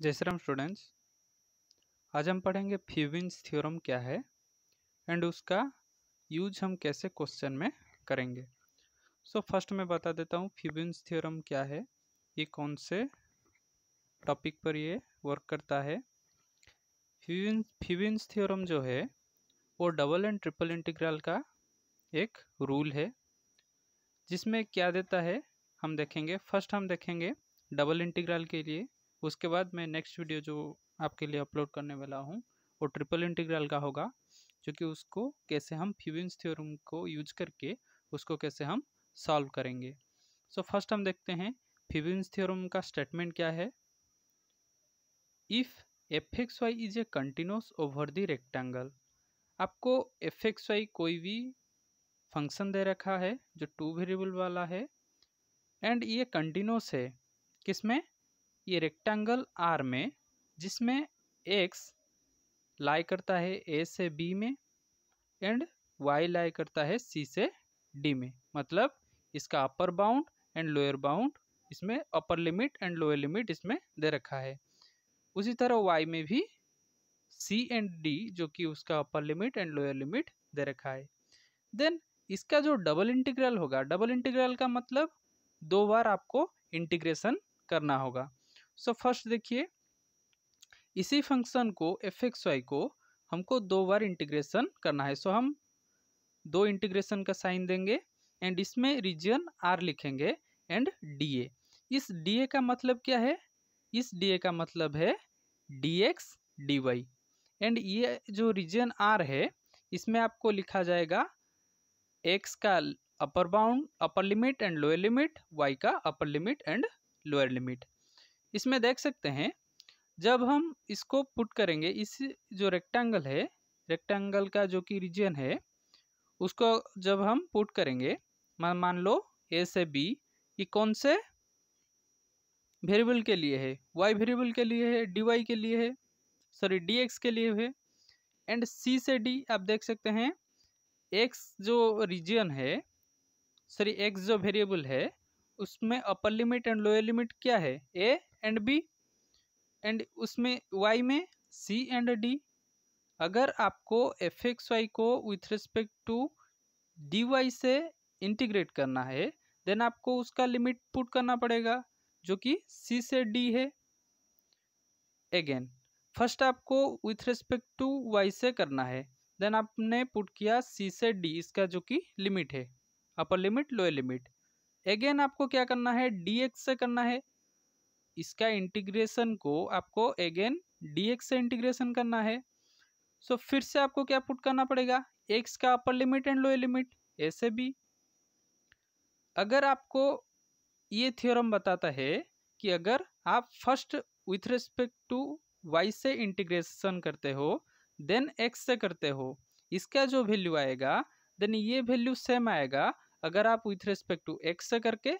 जय श्री राम स्टूडेंट्स आज हम पढ़ेंगे फ्यूविन्स थ्योरम क्या है एंड उसका यूज़ हम कैसे क्वेश्चन में करेंगे। सो so, फ़र्स्ट मैं बता देता हूँ फ्यूविन्स थ्योरम क्या है। ये कौन से टॉपिक पर ये वर्क करता है। फ्यूविन फ्यूविन्स थ्योरम जो है वो डबल एंड ट्रिपल इंटीग्रल का एक रूल है जिसमें क्या देता है हम देखेंगे। फ़र्स्ट हम देखेंगे डबल इंटीग्रल के लिए। उसके बाद मैं नेक्स्ट वीडियो जो आपके लिए अपलोड करने वाला हूँ वो ट्रिपल इंटीग्रल का होगा जो कि उसको कैसे हम फ्यूविन्स थ्योरम को यूज़ करके उसको कैसे हम सॉल्व करेंगे। सो so, फ़र्स्ट हम देखते हैं फ्यूविन्स थ्योरम का स्टेटमेंट क्या है। If F X Y is a continuous over the rectangle आपको एफ़ एक्स वाई कोई भी फ़ंक्शन दे रखा है जो टू वेरिएबल वाला है एंड ये कंटिन्यूस है किसमें? ये रेक्टेंगल आर में, जिसमें एक्स लाई करता है ए से बी में एंड वाई लाई करता है सी से डी में। मतलब इसका upper bound and lower bound इसमें upper limit and lower limit इसमें दे रखा है। उसी तरह वाई में भी सी एंड डी जो कि उसका upper limit and lower limit दे रखा है। देन इसका जो डबल इंटीग्रल होगा डबल इंटीग्रल का मतलब दो बार आपको इंटीग्रेशन करना होगा। सो फ़र्स्ट देखिए, इसी फ़ंक्शन को एफ़ एक्स वाई को हमको दो बार इंटीग्रेशन करना है। सो so हम दो इंटीग्रेशन का साइन देंगे एंड इसमें रीजन आर लिखेंगे एंड डी ए। इस डी ए का मतलब क्या है? इस डी ए का मतलब है D X D Y. And ये जो रीजन आर है, इसमें आपको लिखा जाएगा एक्स का upper bound, upper limit and lower limit, Y का upper limit and lower limit. इसमें देख सकते हैं, जब हम इसको पुट करेंगे, इस जो रेक्टेंगल है रेक्टेंगल का जो कि रीजन है, उसको जब हम पुट करेंगे, मान लो ए से बी ये कौन से वेरिएबल के लिए है? वाई वेरिएबल के लिए है डी वाई के लिए है सॉरी डी एक्स के लिए है एंड सी से डी आप देख सकते हैं एक्स जो रीजन है सॉरी एक्स जो वेरिएबल है उसमें upper limit and lower limit क्या है? ए एंड बी एंड उसमें वाई में सी एंड डी अगर आपको एफ़ एक्स वाई को with respect to D Y से इंटीग्रेट करना है देन आपको उसका लिमिट पुट करना पड़ेगा, जो कि सी से डी है। अगेन फ़र्स्ट आपको विथ रिस्पेक्ट टू वाई से करना है देन आपने पुट किया सी से डी इसका जो कि लिमिट है। Upper limit lower limit again आपको क्या करना है? डीएक्स से करना है। इसका इंटीग्रेशन को आपको अगेन डी से इंटीग्रेशन करना है। सो so, फिर से आपको क्या पुट करना पड़ेगा? एक्स का upper limit and lower limit ऐसे भी। अगर आपको ये थ्योरम बताता है कि अगर आप first with respect to Y से इंटीग्रेशन करते हो देन एक्स से करते हो इसका जो वैल्यू आएगा देन ये वैल्यू सेम आएगा अगर आप विथ रिस्पेक्ट टू एक्स से करके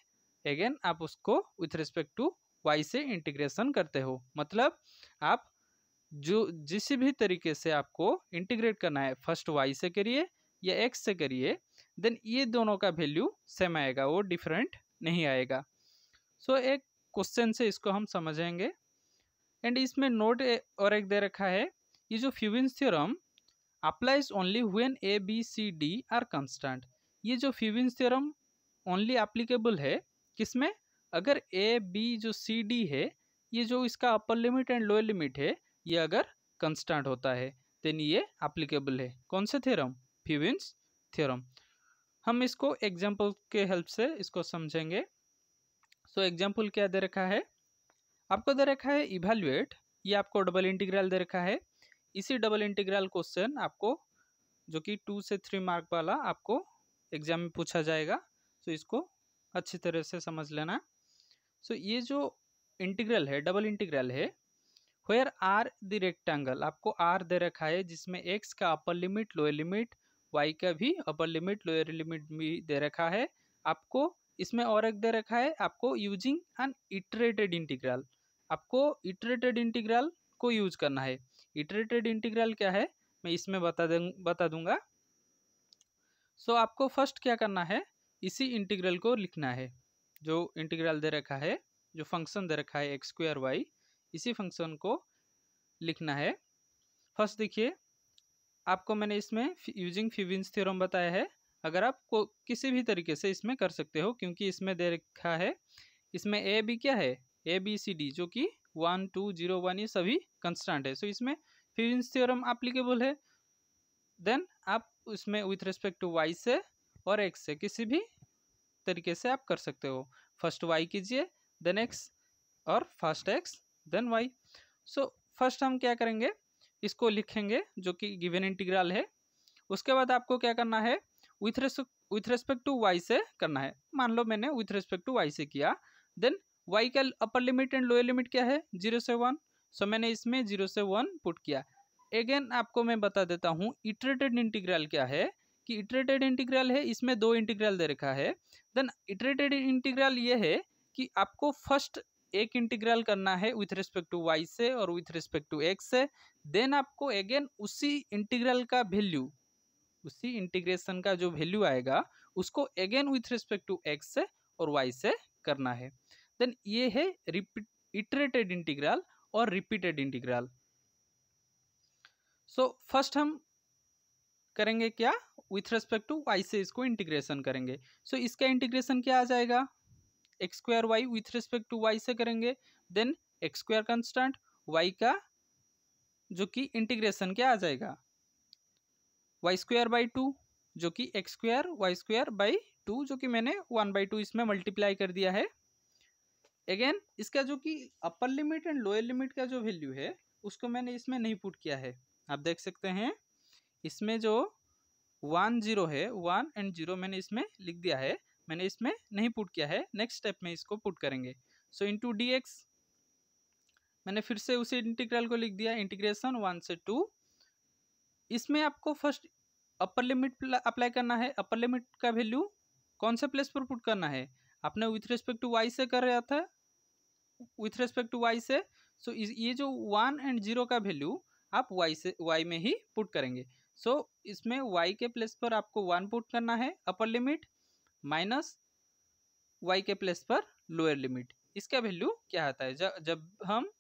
अगेन आप उसको विथ रिस्पेक्ट टू वाई से इंटीग्रेशन करते हो। मतलब आप जो जिस भी तरीके से आपको इंटीग्रेट करना है फ़र्स्ट वाई से करिए या एक्स से करिए देन ये दोनों का वैल्यू सेम आएगा वो डिफरेंट नहीं आएगा। सो so, एक क्वेश्चन से इसको हम समझेंगे। एंड इसमें नोट और एक दे रखा है ये जो Fubini's theorem applies only when A B C D are constant ये जो फ्यूविन्स थ्योरम ओनली एप्लीकेबल है किसमें? अगर ए बी जो सी डी है ये जो इसका upper limit and lower limit है ये अगर कंस्टेंट होता है देन ये एप्लीकेबल है। कौन से थ्योरम? फ्यूविन्स थ्योरम। हम इसको एग्ज़ाम्पल के हेल्प से इसको समझेंगे। सो so, एग्ज़ाम्पल क्या दे रखा है? आपको दे रखा है इवेल्युएट ये आपको डबल इंटीग्रल दे रखा है। इसी डबल इंटीग्रल क्वेश्चन आपको जो कि टू से थ्री मार्क वाला आपको एग्ज़ाम में पूछा जाएगा। तो इसको अच्छी तरह से समझ लेना। सो ये जो इंटीग्रल है, डबल इंटीग्रल है वेयर आर द रेक्टेंगल आपको आर दे रखा है, जिसमें एक्स का upper limit lower limit Y का भी अपर लिमिट लोअर लिमिट भी दे रखा है। आपको इसमें और एक दे रखा है, आपको यूजिंग एन इटरेटेड इंटीग्रल आपको इटरेटेड इंटीग्रल को यूज़ करना है। इटरेटेड इंटीग्रल क्या है? मैं इसमें बता दूँ, बता दूँगा। सो so, आपको फ़र्स्ट क्या करना है? इसी इंटीग्रल को लिखना है। जो इंटीग्रल दे रखा है जो फ़ंक्शन दे रखा है एक्स स्क्वायर वाई इसी फ़ंक्शन को लिखना है। फ़र्स्ट देखिए आपको मैंने इसमें यूजिंग फिविंस थ्योरम बताया है। अगर आप को किसी भी तरीके से इसमें कर सकते हो क्योंकि इसमें दे रखा है। इसमें ए बी क्या है? ए बी सी डी जो कि वन टू ज़ीरो वन ये सभी कंस्टेंट है। सो so इसमें फिविंस थ्योरम एप्लीकेबल है। देन आप उसमें विथ रिस्पेक्ट टू वाई से और एक्स से किसी भी तरीके से आप कर सकते हो। फ़र्स्ट वाई कीजिए देन एक्स और first X then Y so first हम क्या करेंगे? इसको लिखेंगे जो कि गिवन इंटीग्रल है। उसके बाद आपको क्या करना है? With respect with respect to Y से करना है। मान लो मैंने विथ रेस्पेक्ट टू वाई से किया। देन वाई का upper limit and lower limit क्या है? ज़ीरो से वन सो so, मैंने इसमें ज़ीरो से वन पुट किया। अगेन आपको मैं बता देता हूँ इटरेटेड इंटीग्रल क्या है? कि इटरेटेड इंटीग्रल है, इसमें दो इंटीग्रल दे रखा है। देन इटरेटेड इंटीग्रल ये है कि आपको फ़र्स्ट एक इंटीग्रल करना है विथ रिस्पेक्ट टू वाई से और विथ रिस्पेक्ट टू एक्स से। देन आपको अगेन उसी इंटीग्रल का वैल्यू उसी इंटीग्रेशन का जो वैल्यू आएगा, उसको again with respect to X से और वाई से करना है। देन ये है रिपीट इटरेटेड इंटीग्रल और repeated integral so so, first हम करेंगे क्या? विथ रेस्पेक्ट टू वाई से इसको इंटीग्रेशन करेंगे। सो so, इसका इंटीग्रेशन क्या आ जाएगा? X square Y with respect to Y से करेंगे। Then X square constant Y का जो कि इंटीग्रेशन क्या आ जाएगा? वाई स्क्वायर बाई टू जो कि X square Y square by two जो कि मैंने वन बाई टू इसमें मल्टीप्लाई कर दिया है। अगेन इसका जो कि upper limit and lower limit का जो वैल्यू है उसको मैंने इसमें नहीं पुट किया है। आप देख सकते हैं इसमें जो वन ज़ीरो है वन एंड ज़ीरो मैंने इसमें लिख दिया है मैंने इसमें नहीं पुट किया है नेक्स्ट स्टेप में इसको पुट करेंगे। सो इंटू डी एक्स मैंने फिर से उसी इंटीग्रल को लिख दिया इंटीग्रेशन वन से टू इसमें आपको फ़र्स्ट अपर लिमिट अप्लाई करना है अपर लिमिट का वैल्यू कौन से प्लेस पर पुट करना है? आपने विथ रिस्पेक्ट टू वाई से कर रहा था विथ रिस्पेक्ट टू वाई से। सो so, ये जो वन एंड ज़ीरो का वैल्यू आप वाई से वाई में ही पुट करेंगे। सो so, इसमें वाई के प्लेस पर आपको वन पुट करना है अपर लिमिट माइनस वाई के प्लेस पर लोअर लिमिट इसका वैल्यू क्या आता है? जब जब हम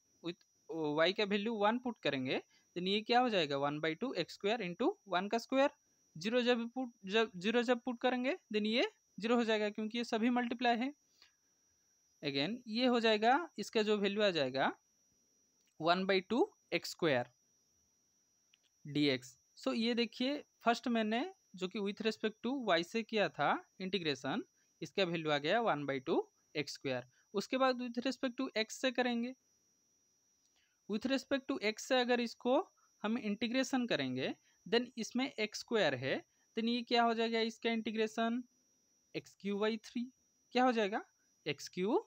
वाई का वैल्यू वन पुट करेंगे तो ये क्या हो जाएगा? One by two X square into one का स्क्वायर ज़ीरो जब पुट जब ज़ीरो जब पुट करेंगे देन ये ज़ीरो हो जाएगा क्योंकि ये सभी मल्टीप्लाई है। अगेन ये हो जाएगा इसका जो वैल्यू आ जाएगा one by two X square D X so ये देखिए फ़र्स्ट मैंने जो कि विथ रेस्पेक्ट टू वाई से किया था इंटीग्रेशन इसका वैल्यू आ गया one by two X square उसके बाद विथ रेस्पेक्ट टू एक्स से करेंगे। विथ रेस्पेक्ट टू एक्स से अगर इसको हम इंटीग्रेशन करेंगे देन इसमें एक्स स्क्वायर है देन ये क्या हो जाएगा इसका integration X cube by three क्या हो जाएगा? एक्स क्यू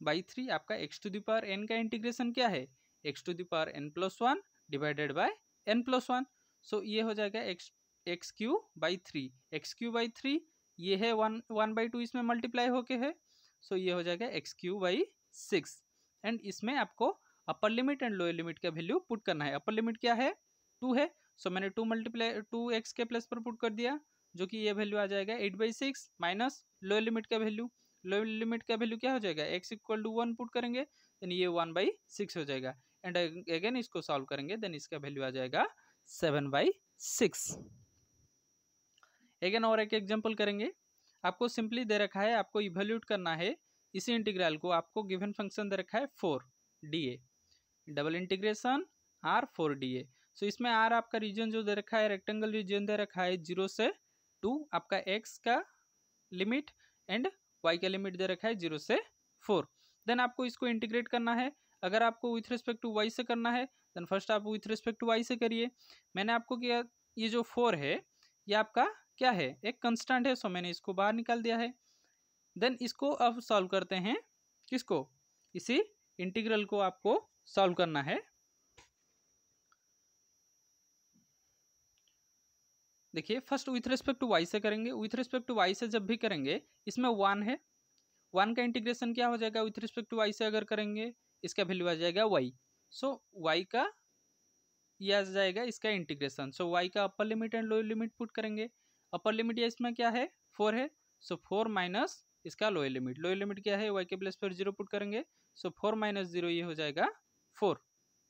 बाई थ्री आपका X to the power N का इंटीग्रेशन क्या है? X to the power N plus one divided by N plus one so ये हो जाएगा X X cube by three X cube by three ये है one one by two इसमें multiply होके है सो so ये हो जाएगा X cube by six and इसमें आपको upper limit and lower limit का वैल्यू पुट करना है. अपर लिमिट क्या है? टू है. सो so मैंने टू मल्टीप्लाई टू एक्स के प्लस पर पुट कर दिया, जो कि ये वैल्यू आ जाएगा eight by six minus lower limit का वैल्यू लोअर लिमिट का वैल्यू क्या हो जाएगा? X equal to one put करेंगे देन ये वन बाई सिक्स हो जाएगा. एंड अगेन इसको सॉल्व करेंगे देन इसका वैल्यू आ जाएगा सेवन बाई सिक्स अगेन और एक एग्ज़ाम्पल करेंगे। आपको सिंपली दे रखा है, आपको इवेल्यूट करना है, इसी इंटीग्रल को आपको गिवन फ़ंक्शन दे रखा है four D A double integration R four D A so इसमें आर आपका रीजन जो दे रखा है रेक्टेंगल रीजन दे रखा है ज़ीरो से टू आपका एक्स का लिमिट एंड वाई का लिमिट दे रखा है ज़ीरो से फोर देन आपको इसको इंटीग्रेट करना है। अगर आपको विथ रिस्पेक्ट टू वाई से करना है देन फ़र्स्ट आप विथ रिस्पेक्ट टू वाई से करिए। मैंने आपको किया, ये जो फोर है, ये आपका क्या है? एक कंस्टेंट है सो मैंने इसको बाहर निकाल दिया है। देन इसको अब सॉल्व करते हैं, किसको? इसी इंटीग्रल को आपको सॉल्व करना है। देखिए first with respect to Y से करेंगे। विथ रिस्पेक्ट टू वाई से जब भी करेंगे, इसमें वन है। वन का इंटीग्रेशन क्या हो जाएगा? विथ रिस्पेक्ट टू वाई से अगर करेंगे इसका वैल्यू आ जाएगा वाई सो वाई का ये आ जाएगा इसका इंटीग्रेशन सो वाई का upper limit and lower limit put करेंगे. अपर लिमिट या इसमें क्या है? फोर है. सो फोर माइनस इसका लोअर लिमिट लोअर लिमिट क्या है? वाई के प्लस पर ज़ीरो पुट करेंगे. सो फोर माइनस ज़ीरो ये हो जाएगा फोर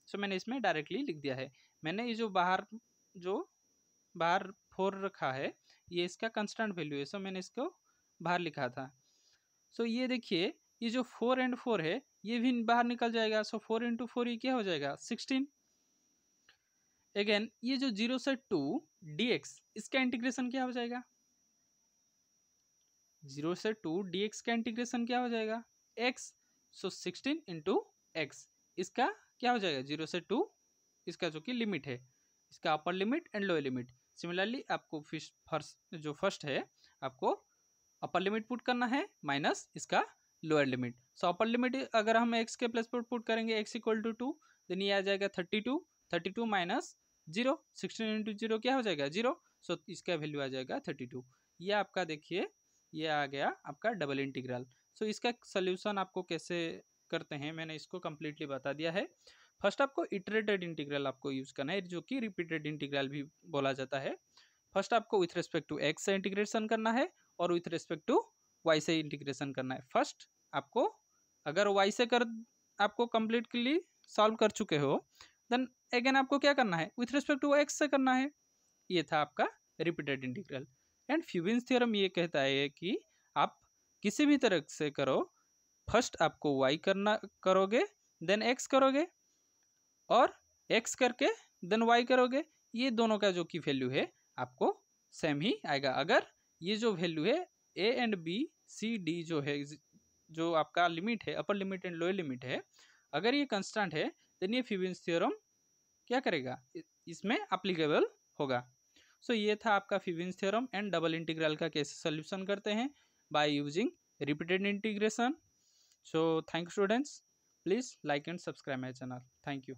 सो मैंने इसमें डायरेक्टली लिख दिया है. मैंने ये जो बाहर जो बाहर फोर रखा है, ये इसका कंस्टेंट वैल्यू है. सो मैंने इसको बाहर लिखा था. सो ये देखिए ये जो फोर एंड फोर है, ये भी बाहर निकल जाएगा सो फोर इंटू फोर ये क्या हो जाएगा? सिक्सटीन अगेन ये जो ज़ीरो से टू डी एक्स इसका इंटीग्रेशन क्या हो जाएगा? ज़ीरो से टू डी एक्स का इंटीग्रेशन क्या हो जाएगा? X so sixteen into X इसका क्या हो जाएगा? ज़ीरो से टू इसका जो कि लिमिट है। इसका upper limit and lower limit similarly आपको फ़िश फ़र्स्ट जो फ़र्स्ट है, आपको अपर लिमिट पुट करना है माइनस इसका lower limit. So upper limit अगर हम एक्स के प्लस पर पुट करेंगे X equal to two then ये आ जाएगा thirty two thirty two minus zero sixteen into zero क्या हो जाएगा? ज़ीरो सो so, इसका वैल्यू आ जाएगा थर्टी टू ये आपका देखिए ये आ गया आपका डबल इंटीग्रल सो इसका सोल्यूशन आपको कैसे करते हैं? मैंने इसको कम्प्लीटली बता दिया है। फ़र्स्ट आपको इटरेटेड इंटीग्रल आपको यूज़ करना है जो कि रिपीटेड इंटीग्रल भी बोला जाता है। फ़र्स्ट आपको विथ रिस्पेक्ट टू एक्स से इंटीग्रेशन करना है और विथ रिस्पेक्ट टू वाई से इंटीग्रेशन करना है। फ़र्स्ट आपको, अगर वाई से कर, आपको कम्प्लीटली सॉल्व कर चुके हो देन अगेन आपको क्या करना है? विथ रिस्पेक्ट टू एक्स से करना है। ये था आपका repeated integral and Fubini's theorem ये कहता है कि आप किसी भी तरह से करो फ़र्स्ट आपको वाई करना, करोगे देन एक्स करोगे, और एक्स करके देन वाई करोगे। ये दोनों का जो की वैल्यू है, आपको सेम ही आएगा। अगर ये जो वैल्यू है A and B C D जो है जो आपका लिमिट है upper limit and lower limit है अगर ये कंस्टेंट है देन ये फिविंस थ्योरम क्या करेगा? इसमें अप्लीकेबल होगा। सो so, ये था आपका Fubini's theorem and double integral का कैसे सोल्यूशन करते हैं? By using repeated integration so thank students. Please like and subscribe my channel. Thank you.